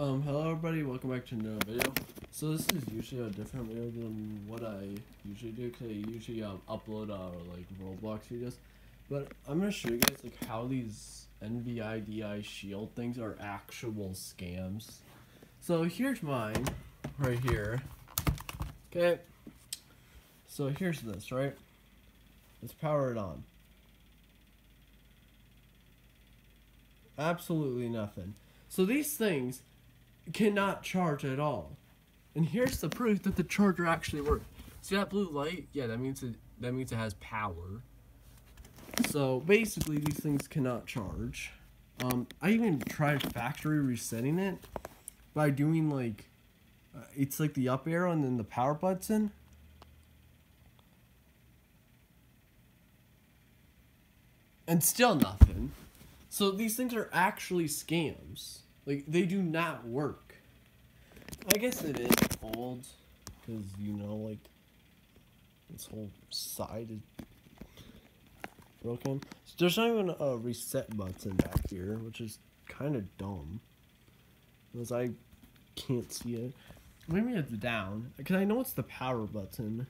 Um, hello everybody, welcome back to another video. So this is usually a different video than what I usually do, because I usually um, upload uh, like Roblox videos. But I'm going to show you guys like how these NVIDIA shield things are actual scams. So here's mine, right here. Okay. So here's this, right? Let's power it on. Absolutely nothing. So these things cannot charge at all. And here's the proof that the charger actually works. See that blue light? Yeah, that means it that means it has power. So basically these things cannot charge. Um, I even tried factory resetting it by doing like uh, it's like the up arrow and then the power button. And still nothing. So these things are actually scams. Like they do not work. I guess it is old because you know like this whole side is broken. So there's not even a reset button back here, which is kind of dumb. Because I can't see it. Maybe it's down. Because I know it's the power button.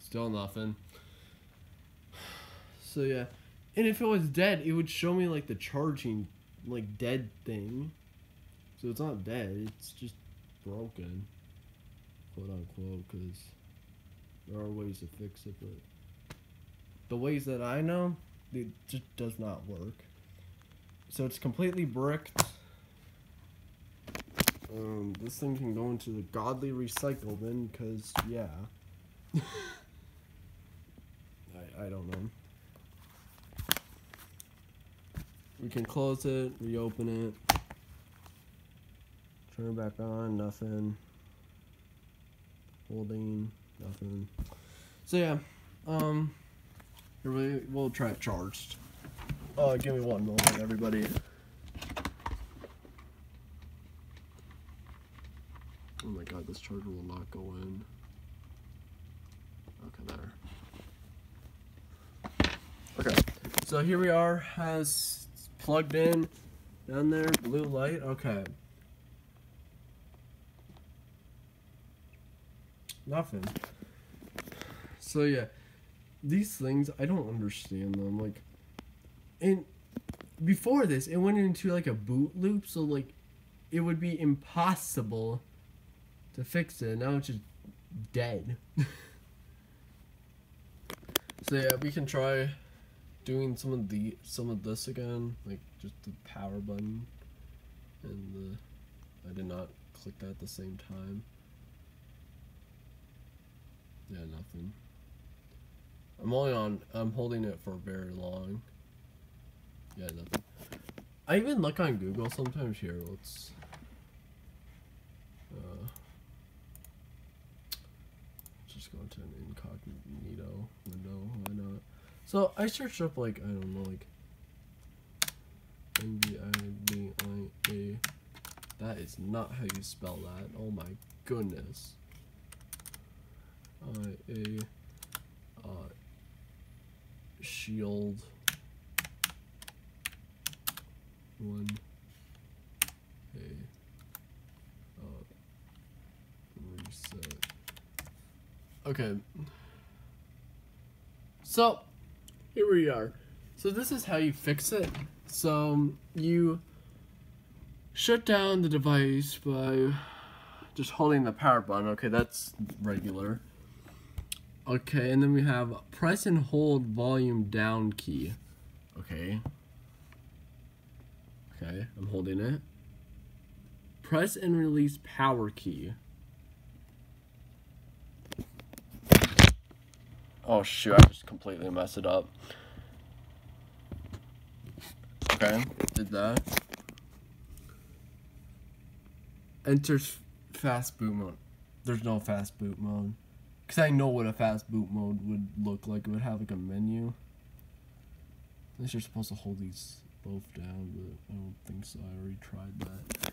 Still nothing. So yeah. And if it was dead, it would show me like the charging, like dead thing. So it's not dead, it's just broken. Quote unquote, because there are ways to fix it, but the ways that I know, it just does not work. So it's completely bricked. Um, this thing can go into the godly recycle bin, because, yeah. I, I don't know. We can close it, reopen it, turn it back on, nothing. Holding, nothing. So yeah, um, we, we'll try it charged. Uh, give me one moment, everybody. Oh my god, this charger will not go in. Okay, there. Okay, so here we are, has plugged in down there, blue light, okay. Nothing. So yeah, these things, I don't understand them, like, and before this, it went into like a boot loop, so like, it would be impossible to fix it, now it's just dead. so yeah, we can try doing some of the some of this again, like just the power button and the I did not click that at the same time. Yeah, nothing. I'm only on I'm holding it for very long. Yeah, nothing. I even look on Google sometimes here, let's uh just go into an incognito window, why not? So I searched up like I don't know like N B I D I A. That is not how you spell that. Oh my goodness. I A uh shield one a uh reset. Okay. So here we are. So this is how you fix it. So you shut down the device by just holding the power button. Okay, that's regular. Okay, and then we have press and hold volume down key. Okay. Okay, I'm holding it. Press and release power key. Oh shoot, I just completely messed it up. Okay, did that. Enters fast boot mode. There's no fast boot mode. Because I know what a fast boot mode would look like. It would have like a menu. Unless you're supposed to hold these both down, but I don't think so. I already tried that.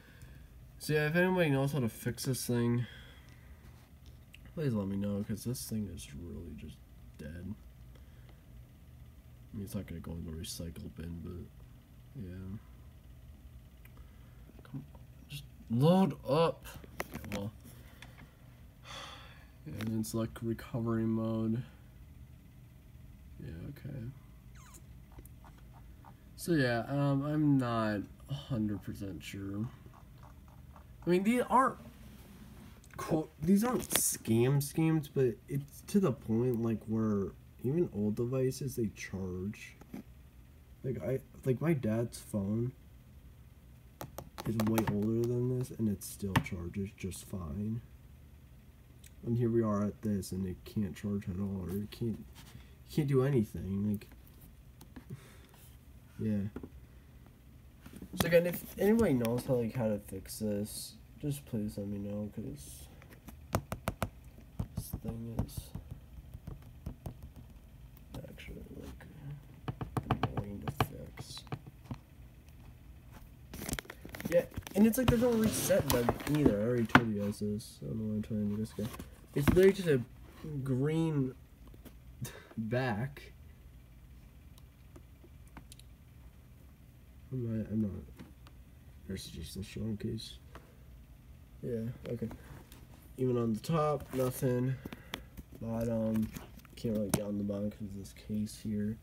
So yeah, if anybody knows how to fix this thing, please let me know, because this thing is really just dead. I mean, it's not to go in the recycle bin, but Yeah. Come on, just load up. Okay, well. And it's like recovery mode. Yeah, okay. So yeah, um, I'm not hundred percent sure. I mean, these aren't quote these aren't scam scams, but it's to the point like where even old devices they charge. Like I like my dad's phone is way older than this, and it still charges just fine. And here we are at this, and it can't charge at all, or it can't can't do anything. Like, yeah. So again, if anybody knows how like how to fix this, just please let me know, cause this thing is actually like annoying to fix. Yeah, and it's like there's no reset button either. I already told you guys this. I don't know why I'm to do this guy. It's literally just a green back. I'm not. I'm not. There's just a show case. Yeah. Okay. Even on the top, nothing. Bottom, can't really get on the bottom because this case here.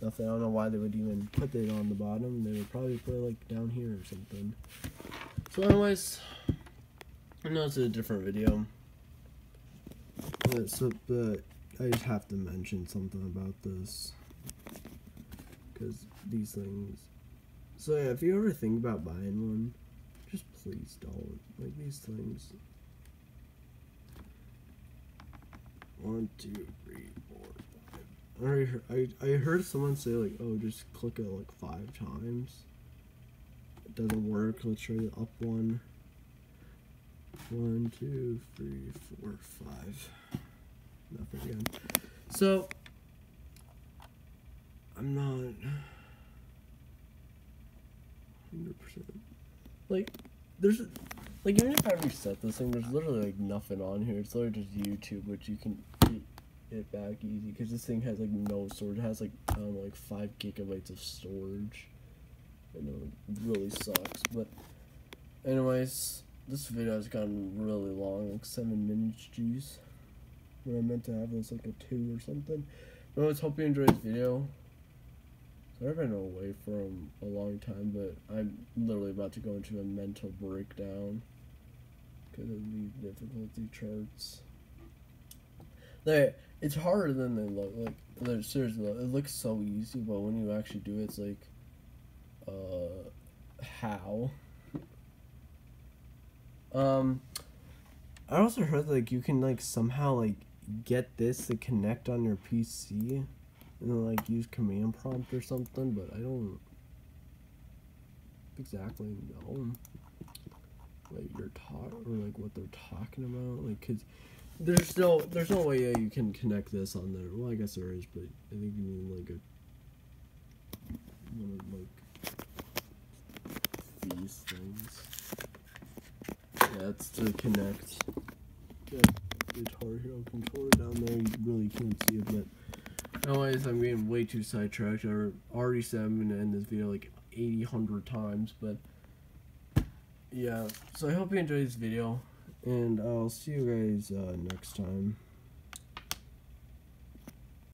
Nothing. I don't know why they would even put it on the bottom. They would probably put it like down here or something. So, anyways, I know it's a different video. But, so, but I just have to mention something about this. Because these things. So, yeah, if you ever think about buying one, just please don't. Like, these things. One, two, three, four, five. I, already heard, I, I heard someone say, like, oh, just click it like five times. It doesn't work. Let's try the up one. One, two, three, four, five. Nothing again. So, I'm not 100%. Like, there's, like, even if I reset this thing, there's literally, like, nothing on here. It's literally just YouTube, which you can get it back easy. Because this thing has, like, no storage. It has, like, I don't know, like, 5 gigabytes of storage. I know it really sucks. But, anyways, this video has gotten really long, like 7 minutes, jeez. When I meant to have this, like, a 2 or something. Anyways, hope you enjoyed this video. I've been away from a long time, but I'm literally about to go into a mental breakdown because of the difficulty charts. Like, it's harder than they look. Like, like, seriously, it looks so easy, but when you actually do it, it's like, uh, how? Um, I also heard like you can like somehow like get this to connect on your PC and then like use command prompt or something, but I don't exactly know like you're talk or like what they're talking about. Like, cause there's no there's no way you can connect this on there. Well, I guess there is, but I think you need like a one of like these things. Yeah, to connect. Yeah, Guitar Hero controller down there. You really can't see it yet. Anyways, I'm getting way too sidetracked. I already said I'm gonna end this video like 80, 100 times, but yeah. So I hope you enjoyed this video, and I'll see you guys uh, next time.